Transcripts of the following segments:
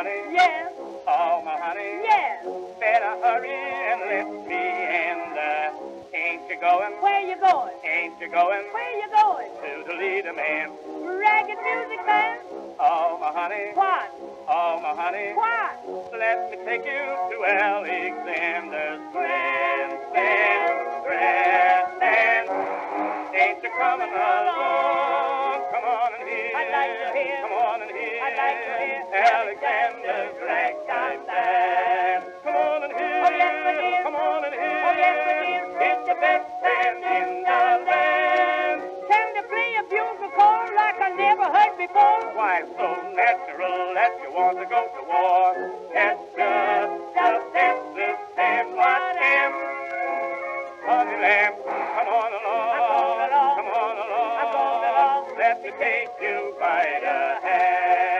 honey. Yes. Oh, my honey. Yes. Better hurry and let me in there. Ain't you going? Where you going? Ain't you going? Where you going? To the leader man. Ragged music man. Oh, my honey. What? Oh, my honey. What? Let me take you to Alexander's Grandstand. Grandstand. Ain't you coming along? To hear. Alexander's ragtime. Come on and hear. Oh, yes, my dear. Come on and hear. Oh, yes, my dear. It's the best band in the land. Can they play a bugle call like I never heard before? Why so natural that you want to go to war? That's just, just that's this and what am. Honey lamb, come on along. I'm going along. Come on along. I'm going along. Let me take you by the hand.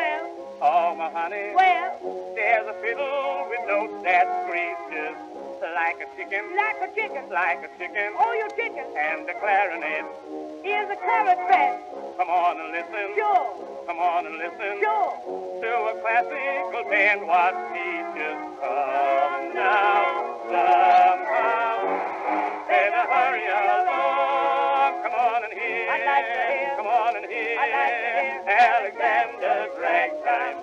my honey. well, There's a fiddle with notes that screeches like a chicken, like a chicken. like a chicken, Oh, you chicken. and the clarinet. Here's a patch. Come on and listen, Sure, come on and listen sure. to a classical band. What teaches come now, somehow. Better hurry along. Come on and hear. I'd like to hear. Come on and hear. I'd like to hear. Alexander's ragtime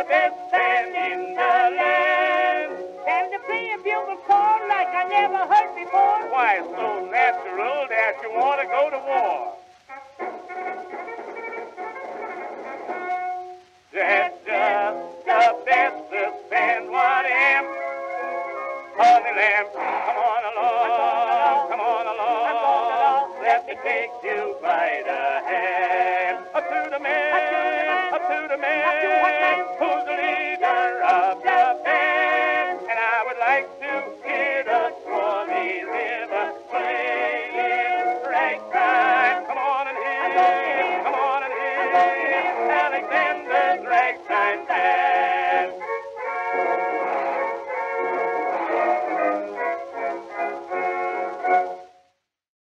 the best band in the land. Can they play a bugle call like I never heard before? Why, it's so natural that you want to go to war. That's just the bestest band what am. Honey lamb, come on along, come on along. Let me take you by make me